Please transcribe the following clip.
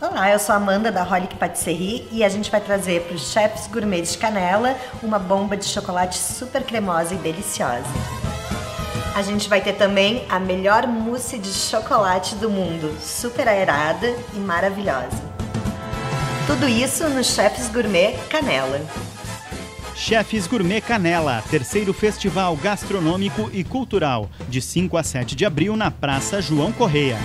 Olá, eu sou a Amanda da Holic Patisserie e a gente vai trazer para os chefs gourmet de Canela uma bomba de chocolate super cremosa e deliciosa. A gente vai ter também a melhor mousse de chocolate do mundo, super aerada e maravilhosa. Tudo isso no Chefs Gourmet Canela. Chefes Gourmet Canela, terceiro festival gastronômico e cultural, de 5 a 7 de abril na Praça João Correia.